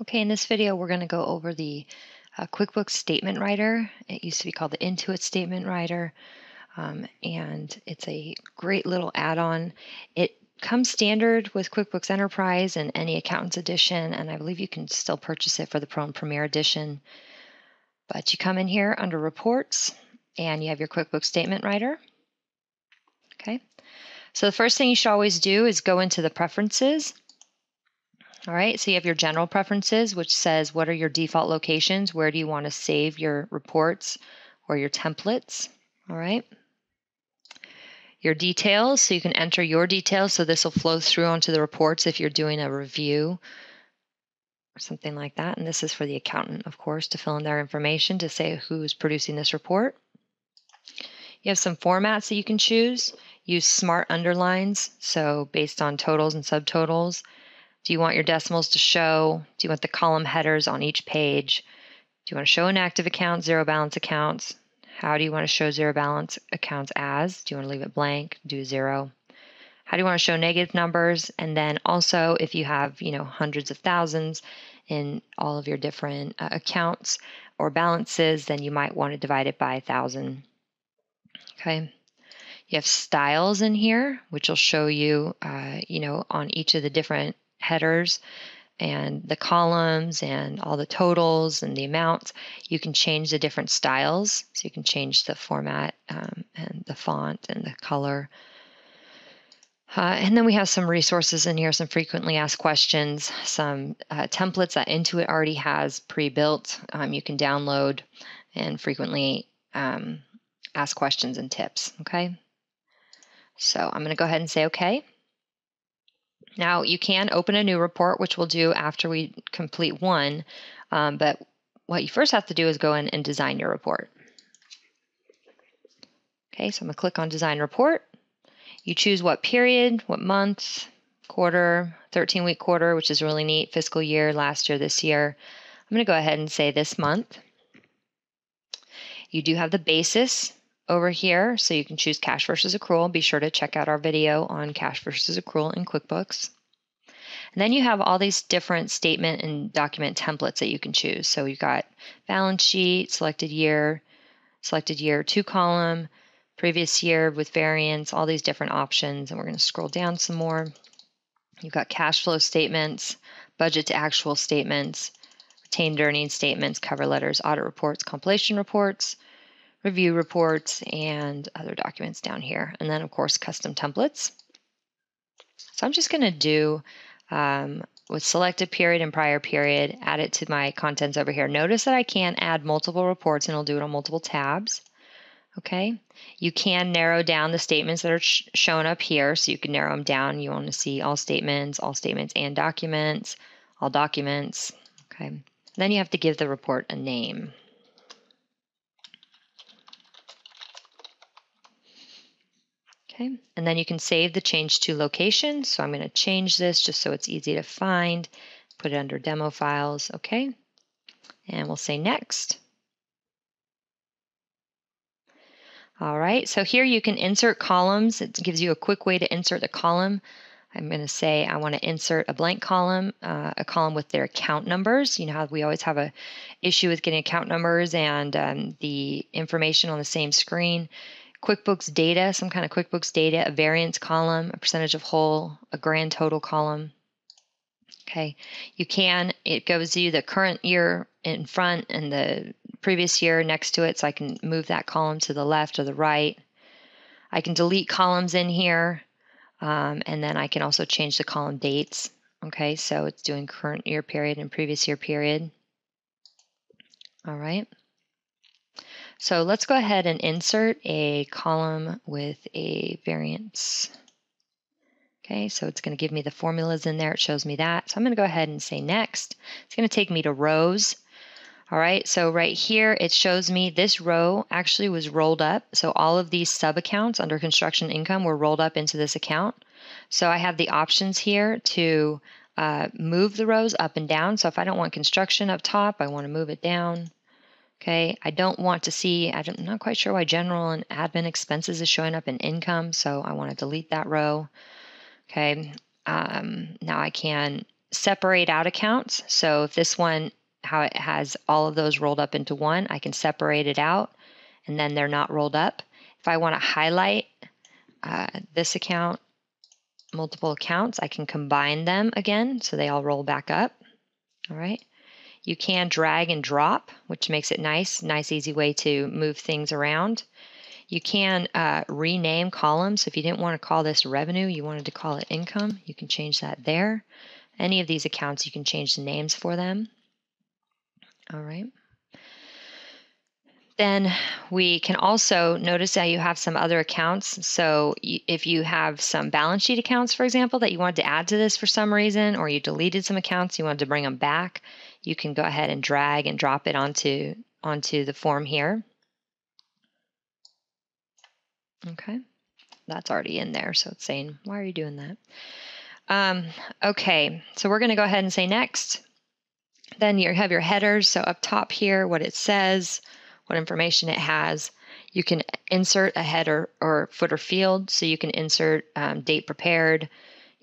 Okay, in this video, we're going to go over the uh, QuickBooks Statement Writer. It used to be called the Intuit Statement Writer, um, and it's a great little add-on. It comes standard with QuickBooks Enterprise and any Accountant's Edition, and I believe you can still purchase it for the Pro and Premier Edition. But you come in here under Reports, and you have your QuickBooks Statement Writer. Okay, so the first thing you should always do is go into the Preferences, all right, so you have your general preferences, which says what are your default locations? Where do you want to save your reports or your templates? All right. Your details, so you can enter your details. So this will flow through onto the reports if you're doing a review or something like that. And this is for the accountant, of course, to fill in their information to say who's producing this report. You have some formats that you can choose. Use smart underlines, so based on totals and subtotals. Do you want your decimals to show? Do you want the column headers on each page? Do you want to show inactive accounts, zero balance accounts? How do you want to show zero balance accounts as? Do you want to leave it blank? Do zero. How do you want to show negative numbers? And then also, if you have you know hundreds of thousands in all of your different uh, accounts or balances, then you might want to divide it by a thousand. Okay. You have styles in here, which will show you, uh, you know, on each of the different headers and the columns and all the totals and the amounts, you can change the different styles. So you can change the format um, and the font and the color. Uh, and then we have some resources in here, some frequently asked questions, some uh, templates that Intuit already has pre-built. Um, you can download and frequently um, ask questions and tips, okay? So I'm gonna go ahead and say okay. Now you can open a new report, which we'll do after we complete one, um, but what you first have to do is go in and design your report. Okay, so I'm gonna click on design report. You choose what period, what month, quarter, 13 week quarter, which is really neat, fiscal year, last year, this year. I'm gonna go ahead and say this month. You do have the basis over here, so you can choose cash versus accrual. Be sure to check out our video on cash versus accrual in QuickBooks. And then you have all these different statement and document templates that you can choose. So you've got balance sheet, selected year, selected year, two column, previous year with variance, all these different options. And we're going to scroll down some more. You've got cash flow statements, budget to actual statements, retained earnings statements, cover letters, audit reports, compilation reports, review reports, and other documents down here. And then, of course, custom templates. So I'm just going to do um, with selected period and prior period, add it to my contents over here. Notice that I can add multiple reports and it'll do it on multiple tabs. Okay, you can narrow down the statements that are sh shown up here. So you can narrow them down. You want to see all statements, all statements and documents, all documents. Okay, then you have to give the report a name. Okay, and then you can save the change to location. So I'm going to change this just so it's easy to find, put it under demo files, okay? And we'll say next. All right, so here you can insert columns. It gives you a quick way to insert a column. I'm going to say I want to insert a blank column, uh, a column with their account numbers. You know how we always have a issue with getting account numbers and um, the information on the same screen. QuickBooks data, some kind of QuickBooks data, a variance column, a percentage of whole, a grand total column. Okay, you can, it goes you the current year in front and the previous year next to it, so I can move that column to the left or the right. I can delete columns in here, um, and then I can also change the column dates. Okay, so it's doing current year period and previous year period. All right. So let's go ahead and insert a column with a variance. Okay, so it's going to give me the formulas in there. It shows me that. So I'm going to go ahead and say next. It's going to take me to rows. All right, so right here it shows me this row actually was rolled up. So all of these sub accounts under construction income were rolled up into this account. So I have the options here to uh, move the rows up and down. So if I don't want construction up top, I want to move it down. Okay, I don't want to see, I'm not quite sure why general and admin expenses is showing up in income, so I want to delete that row. Okay, um, now I can separate out accounts. So if this one, how it has all of those rolled up into one, I can separate it out and then they're not rolled up. If I want to highlight uh, this account, multiple accounts, I can combine them again so they all roll back up. All right. You can drag and drop, which makes it nice, nice easy way to move things around. You can uh, rename columns. If you didn't want to call this revenue, you wanted to call it income, you can change that there. Any of these accounts, you can change the names for them. All right. Then we can also notice that you have some other accounts. So if you have some balance sheet accounts, for example, that you wanted to add to this for some reason, or you deleted some accounts, you wanted to bring them back, you can go ahead and drag and drop it onto, onto the form here. Okay, that's already in there, so it's saying, why are you doing that? Um, okay, so we're going to go ahead and say next. Then you have your headers. So up top here, what it says, what information it has. You can insert a header or footer field. So you can insert um, date prepared,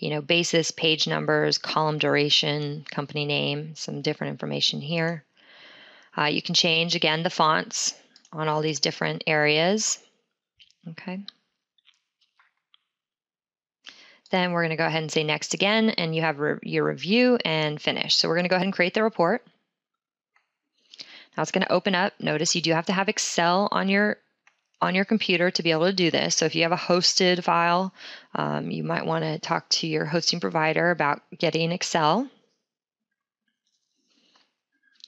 you know, basis, page numbers, column duration, company name, some different information here. Uh, you can change again the fonts on all these different areas. Okay. Then we're going to go ahead and say next again, and you have re your review and finish. So we're going to go ahead and create the report. Now it's going to open up. Notice you do have to have Excel on your on your computer to be able to do this. So if you have a hosted file, um, you might want to talk to your hosting provider about getting Excel.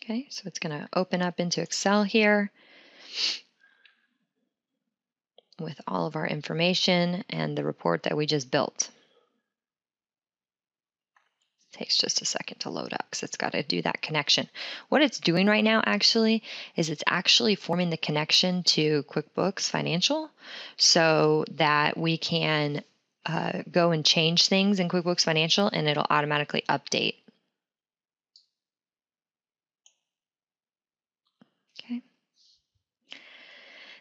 Okay, so it's going to open up into Excel here with all of our information and the report that we just built. Takes just a second to load up because it's got to do that connection. What it's doing right now actually is it's actually forming the connection to QuickBooks Financial so that we can uh, go and change things in QuickBooks Financial and it'll automatically update.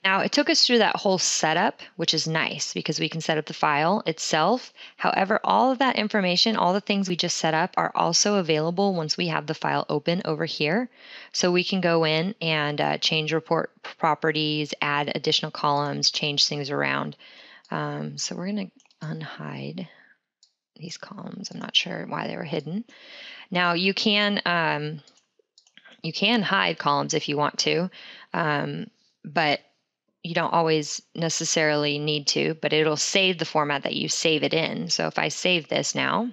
Now, it took us through that whole setup, which is nice because we can set up the file itself. However, all of that information, all the things we just set up are also available once we have the file open over here. So we can go in and uh, change report properties, add additional columns, change things around. Um, so we're going to unhide these columns. I'm not sure why they were hidden. Now you can um, you can hide columns if you want to, um, but you don't always necessarily need to, but it'll save the format that you save it in. So if I save this now,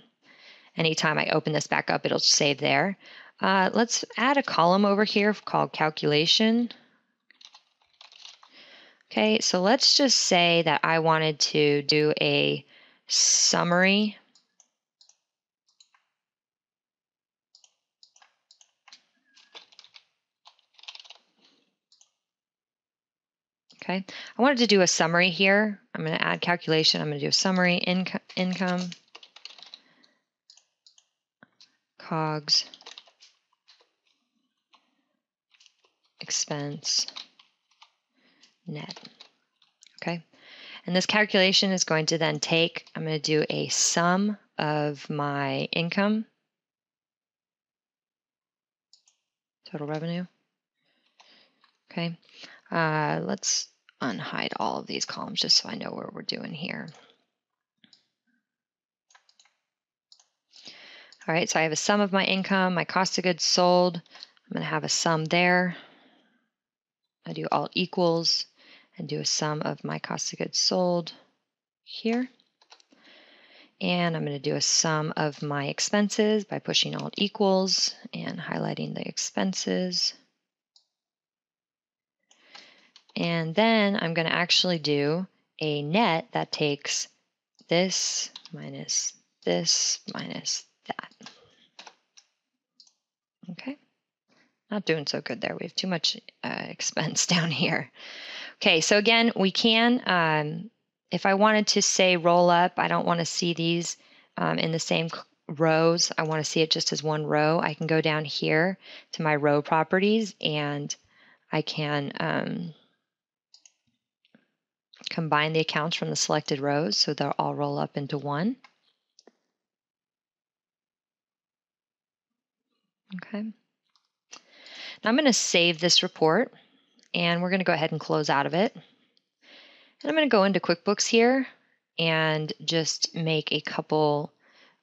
anytime I open this back up, it'll save there. Uh, let's add a column over here called calculation. Okay, so let's just say that I wanted to do a summary Okay, I wanted to do a summary here. I'm going to add calculation. I'm going to do a summary, inco income, COGS, expense, net. Okay, and this calculation is going to then take, I'm going to do a sum of my income, total revenue. Okay, uh, let's unhide all of these columns just so I know what we're doing here. All right, so I have a sum of my income, my cost of goods sold. I'm going to have a sum there. I do alt equals and do a sum of my cost of goods sold here. And I'm going to do a sum of my expenses by pushing alt equals and highlighting the expenses. And then I'm going to actually do a net that takes this minus this minus that. Okay, not doing so good there. We have too much uh, expense down here. Okay, so again, we can, um, if I wanted to say roll up, I don't want to see these um, in the same rows. I want to see it just as one row. I can go down here to my row properties and I can um, combine the accounts from the selected rows so they'll all roll up into one. Okay. Now I'm going to save this report and we're going to go ahead and close out of it. And I'm going to go into QuickBooks here and just make a couple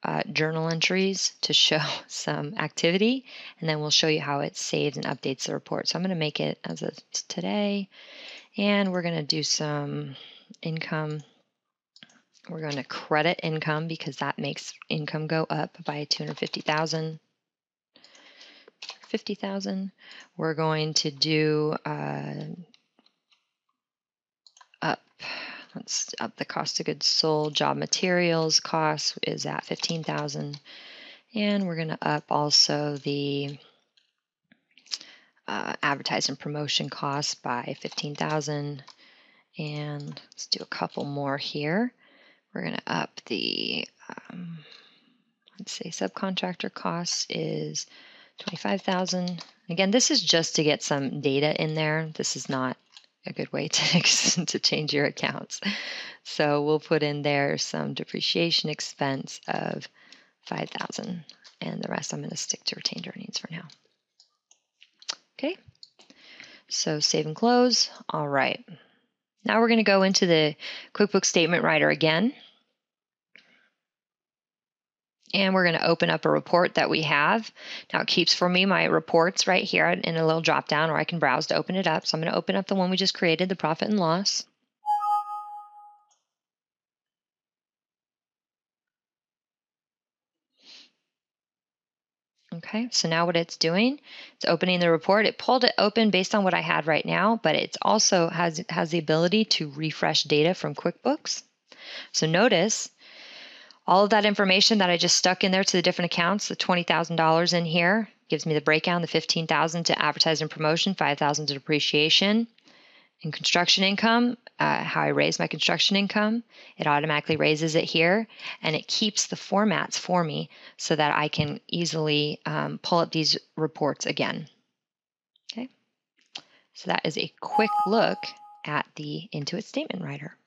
uh, journal entries to show some activity, and then we'll show you how it saves and updates the report. So I'm going to make it as of today, and we're going to do some income. We're going to credit income because that makes income go up by 250,000. 50,000. We're going to do uh, up let's up the cost of goods sold. Job materials cost is at 15,000. And we're going to up also the uh, advertising promotion costs by 15,000. And let's do a couple more here. We're going to up the, um, let's say subcontractor costs is 25,000. Again, this is just to get some data in there. This is not a good way to, to change your accounts. So we'll put in there some depreciation expense of 5000 and the rest I'm going to stick to retained earnings for now. Okay, so save and close. All right. Now we're going to go into the QuickBooks Statement Writer again. And we're going to open up a report that we have. Now it keeps for me my reports right here in a little drop down, or I can browse to open it up. So I'm going to open up the one we just created, the profit and loss. Okay, so now what it's doing, it's opening the report. It pulled it open based on what I had right now, but it also has, has the ability to refresh data from QuickBooks. So notice all of that information that I just stuck in there to the different accounts, the $20,000 in here gives me the breakdown, the 15,000 to advertising promotion, 5,000 to depreciation. and construction income, uh, how I raise my construction income, it automatically raises it here and it keeps the formats for me so that I can easily um, pull up these reports again. Okay, so that is a quick look at the Intuit Statement Writer.